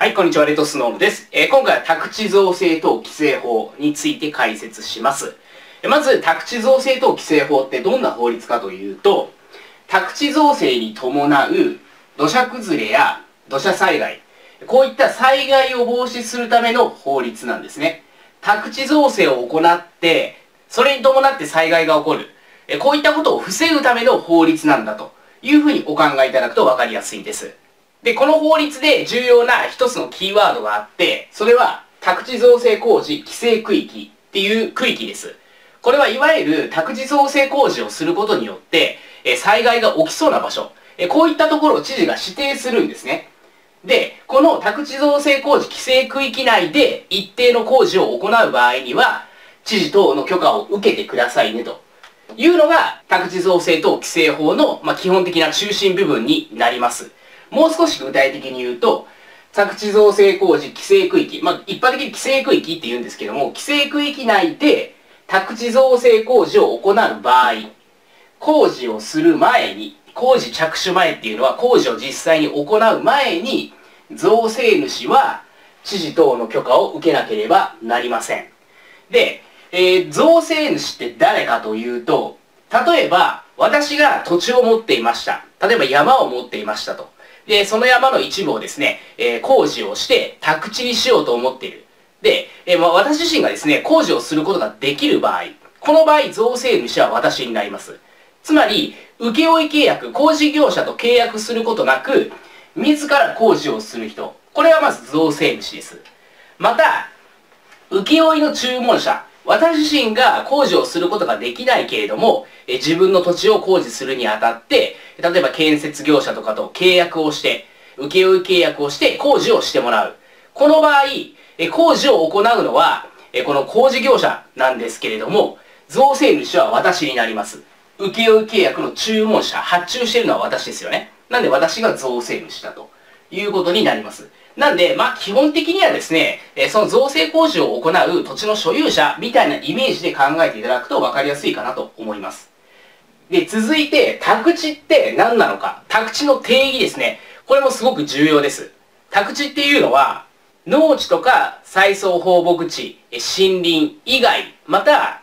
はい、こんにちは、レッドスノームです。えー、今回は宅地造成等規制法について解説します。まず、宅地造成等規制法ってどんな法律かというと、宅地造成に伴う土砂崩れや土砂災害、こういった災害を防止するための法律なんですね。宅地造成を行って、それに伴って災害が起こる。こういったことを防ぐための法律なんだというふうにお考えいただくと分かりやすいです。で、この法律で重要な一つのキーワードがあって、それは宅地造成工事規制区域っていう区域です。これはいわゆる宅地造成工事をすることによって、え災害が起きそうな場所、えこういったところを知事が指定するんですね。で、この宅地造成工事規制区域内で一定の工事を行う場合には、知事等の許可を受けてくださいねというのが宅地造成等規制法の、まあ、基本的な中心部分になります。もう少し具体的に言うと、宅地造成工事規制区域、まあ、一般的に規制区域って言うんですけども、規制区域内で宅地造成工事を行う場合、工事をする前に、工事着手前っていうのは工事を実際に行う前に、造成主は知事等の許可を受けなければなりません。で、えー、造成主って誰かというと、例えば、私が土地を持っていました。例えば山を持っていましたと。で、その山の一部をですね、えー、工事をして宅地にしようと思っている。で、えー、まあ、私自身がですね、工事をすることができる場合、この場合、造成主は私になります。つまり、請負契約、工事業者と契約することなく、自ら工事をする人。これはまず造成主です。また、請負の注文者。私自身が工事をすることができないけれども、え自分の土地を工事するにあたって、例えば建設業者とかと契約をして、請負契約をして工事をしてもらう。この場合、え工事を行うのは、えこの工事業者なんですけれども、造成主は私になります。請負契約の注文者、発注しているのは私ですよね。なんで私が造成主だということになります。なんで、まあ、基本的にはですね、えその造成工事を行う土地の所有者みたいなイメージで考えていただくと分かりやすいかなと思います。で、続いて、宅地って何なのか。宅地の定義ですね。これもすごく重要です。宅地っていうのは、農地とか再送放牧地、森林以外、また、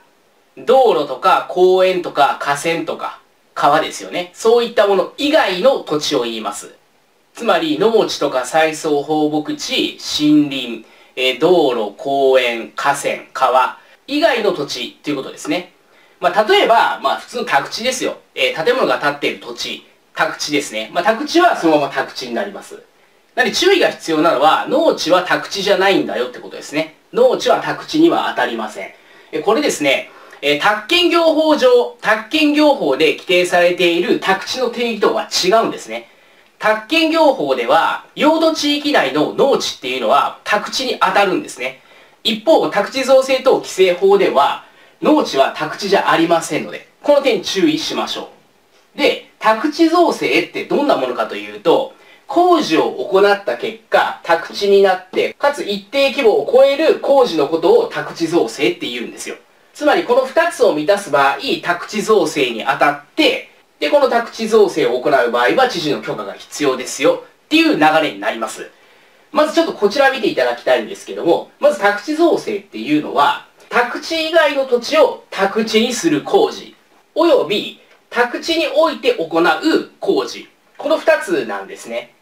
道路とか公園とか河川とか川ですよね。そういったもの以外の土地を言います。つまり農地とか再送放牧地、森林、え道路、公園、河川、川以外の土地ということですね。まあ、例えば、まあ、普通の宅地ですよ。えー、建物が建っている土地、宅地ですね。まあ、宅地はそのまま宅地になります。なので注意が必要なのは、農地は宅地じゃないんだよってことですね。農地は宅地には当たりません。えこれですね、えー、宅建業法上、宅建業法で規定されている宅地の定義とは違うんですね。宅建業法では、用土地域内の農地っていうのは宅地に当たるんですね。一方、宅地造成等規制法では、農地は宅地じゃありませんので、この点注意しましょう。で、宅地造成ってどんなものかというと、工事を行った結果、宅地になって、かつ一定規模を超える工事のことを宅地造成って言うんですよ。つまりこの二つを満たす場合、宅地造成にあたって、で、この宅地造成を行う場合は知事の許可が必要ですよっていう流れになります。まずちょっとこちら見ていただきたいんですけども、まず宅地造成っていうのは、宅地以外の土地を宅地にする工事、および宅地において行う工事。この二つなんですね。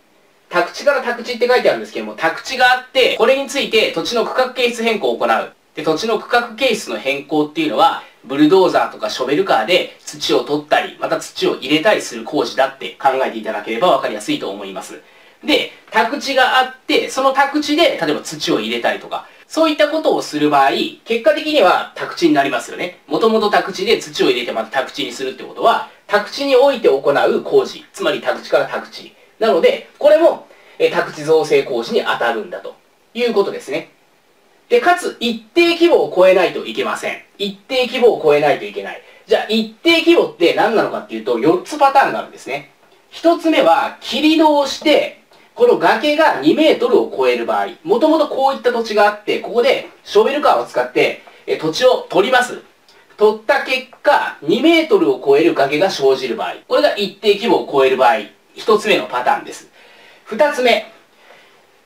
宅地から宅地って書いてあるんですけども、宅地があって、これについて土地の区画形質変更を行う。で、土地の区画形質の変更っていうのは、ブルドーザーとかショベルカーで土を取ったり、また土を入れたりする工事だって考えていただければわかりやすいと思います。で、宅地があって、その宅地で、例えば土を入れたりとか、そういったことをする場合、結果的には宅地になりますよね。もともと宅地で土を入れてまた宅地にするってことは、宅地において行う工事、つまり宅地から宅地。なので、これも、え宅地造成工事に当たるんだということですね。で、かつ、一定規模を超えないといけません。一定規模を超えないといけない。じゃあ、一定規模って何なのかっていうと、4つパターンがあるんですね。1つ目は、切り通して、この崖が2メートルを超える場合、もともとこういった土地があって、ここでショベルカーを使ってえ土地を取ります。取った結果、2メートルを超える崖が生じる場合、これが一定規模を超える場合、1つ目のパターンです。2つ目、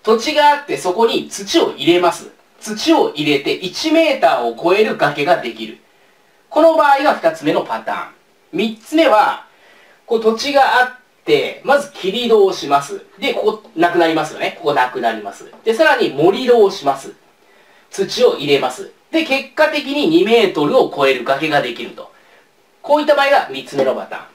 土地があってそこに土を入れます。土を入れて1メーターを超える崖ができる。この場合が2つ目のパターン。3つ目は、こう土地があって、まず切り戸をします。で、ここなくなりますよね。ここなくなります。で、さらに盛り土をします。土を入れます。で、結果的に2メートルを超える崖ができると。こういった場合が3つ目のパターン。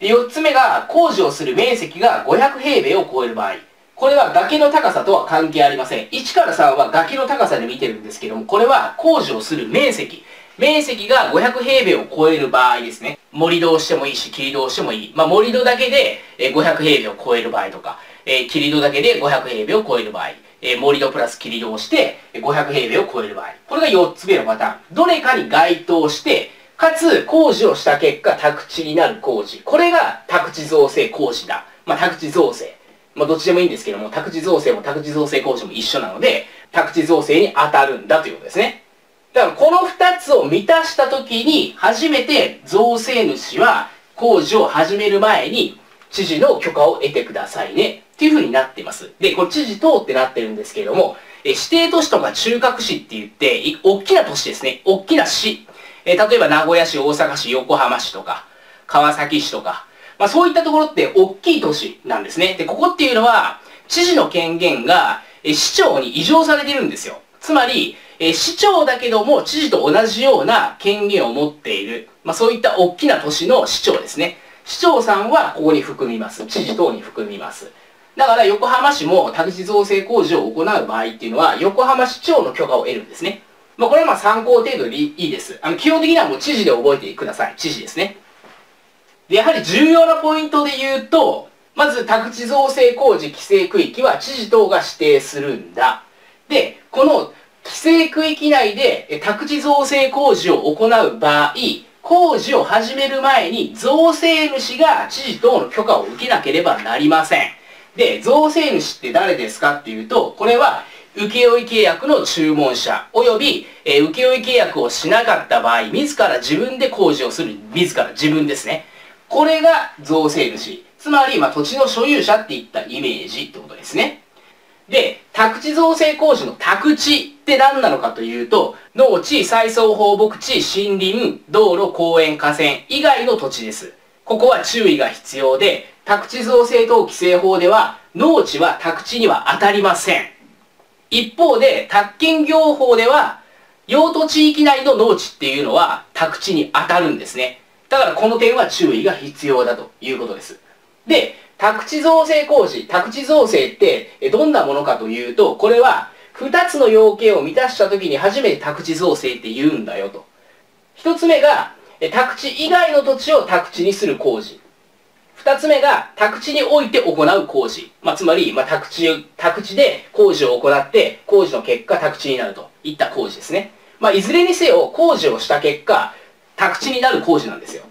で、4つ目が工事をする面積が500平米を超える場合。これは崖の高さとは関係ありません。1から3は崖の高さで見てるんですけども、これは工事をする面積。面積が500平米を超える場合ですね。盛り土をしてもいいし、切り土をしてもいい。まあ、盛り土だけで500平米を超える場合とか、えー、切り土だけで500平米を超える場合、えー、盛り土プラス切り土をして500平米を超える場合。これが4つ目のパターン。どれかに該当して、かつ工事をした結果宅地になる工事。これが宅地造成工事だ。まあ、宅地造成。まあ、どっちでもいいんですけども、宅地造成も宅地造成工事も一緒なので、宅地造成に当たるんだということですね。だからこの2つを満たした時に、初めて造成主は工事を始める前に、知事の許可を得てくださいね。っていう風になっています。で、これ知事等ってなってるんですけれども、え指定都市とか中核市って言って、大きな都市ですね。大きな市。え例えば名古屋市、大阪市、横浜市とか、川崎市とか、まあそういったところって大きい都市なんですね。で、ここっていうのは、知事の権限が、え市長に移譲されてるんですよ。つまり、え市長だけども知事と同じような権限を持っている、まあそういった大きな都市の市長ですね。市長さんはここに含みます。知事等に含みます。だから横浜市も宅地造成工事を行う場合っていうのは、横浜市長の許可を得るんですね。まあこれはまあ参考程度でいいです。あの基本的にはもう知事で覚えてください。知事ですね。で、やはり重要なポイントで言うと、まず宅地造成工事規制区域は知事等が指定するんだ。で、この規制区域内で宅地造成工事を行う場合、工事を始める前に造成主が知事等の許可を受けなければなりません。で、造成主って誰ですかっていうと、これは請負契約の注文者、及び、え請負契約をしなかった場合、自ら自分で工事をする、自ら自分ですね。これが造成主。つまり、まあ、土地の所有者っていったイメージってことですね。で、宅地造成工事の宅地って何なのかというと、農地、再送放牧地、森林、道路、公園、河川以外の土地です。ここは注意が必要で、宅地造成等規制法では、農地は宅地には当たりません。一方で、宅建業法では、用途地域内の農地っていうのは宅地に当たるんですね。だからこの点は注意が必要だということです。で、宅地造成工事、宅地造成ってどんなものかというと、これは2つの要件を満たした時に初めて宅地造成って言うんだよと。1つ目が、宅地以外の土地を宅地にする工事。2つ目が、宅地において行う工事。まあ、つまり、まあ、宅地、宅地で工事を行って、工事の結果、宅地になるといった工事ですね。まあ、いずれにせよ、工事をした結果、宅地になる工事なんですよ。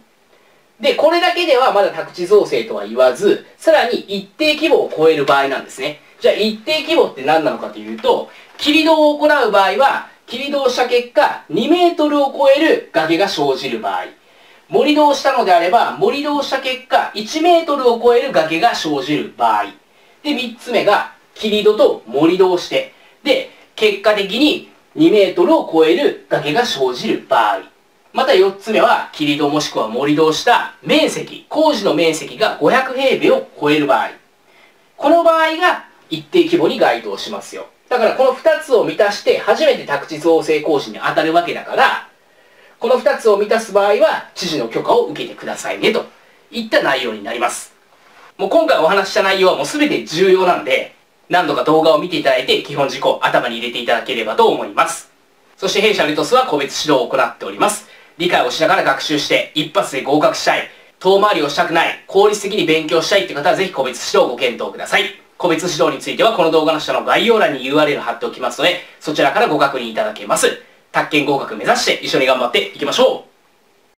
で、これだけではまだ宅地造成とは言わず、さらに一定規模を超える場合なんですね。じゃあ一定規模って何なのかというと、切り戸を行う場合は、切り戸をした結果、2メートルを超える崖が生じる場合。盛り土をしたのであれば、盛り土をした結果、1メートルを超える崖が生じる場合。で、3つ目が、切り戸と盛り土をして、で、結果的に2メートルを超える崖が生じる場合。また4つ目は、切り戸もしくは盛り土をした面積、工事の面積が500平米を超える場合。この場合が一定規模に該当しますよ。だからこの2つを満たして初めて宅地造成工事に当たるわけだから、この2つを満たす場合は知事の許可を受けてくださいねといった内容になります。もう今回お話した内容はもう全て重要なんで、何度か動画を見ていただいて基本事項頭に入れていただければと思います。そして弊社レトスは個別指導を行っております。理解をしながら学習して一発で合格したい、遠回りをしたくない、効率的に勉強したいって方はぜひ個別指導をご検討ください。個別指導についてはこの動画の下の概要欄に URL 貼っておきますので、そちらからご確認いただけます。宅建合格目指して一緒に頑張っていきましょう